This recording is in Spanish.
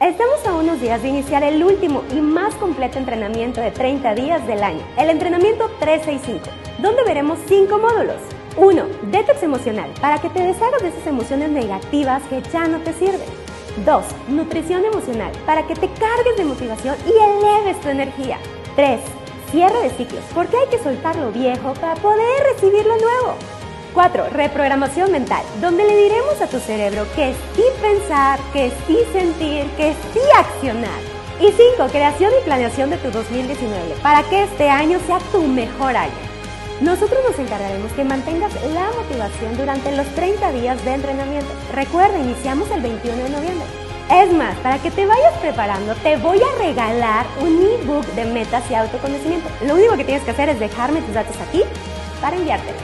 Estamos a unos días de iniciar el último y más completo entrenamiento de 30 días del año, el entrenamiento 365, donde veremos 5 módulos. 1. Detox emocional, para que te deshagas de esas emociones negativas que ya no te sirven. 2. Nutrición emocional, para que te cargues de motivación y eleves tu energía. 3. Cierre de ciclos, porque hay que soltar lo viejo para poder recibir lo nuevo. 4. Reprogramación mental, donde le diremos a tu cerebro que sí pensar, que sí sentir, que sí accionar. Y 5. Creación y planeación de tu 2019, para que este año sea tu mejor año. Nosotros nos encargaremos que mantengas la motivación durante los 30 días de entrenamiento. Recuerda, iniciamos el 21 de noviembre. Es más, para que te vayas preparando, te voy a regalar un ebook de metas y autoconocimiento. Lo único que tienes que hacer es dejarme tus datos aquí para enviártelo.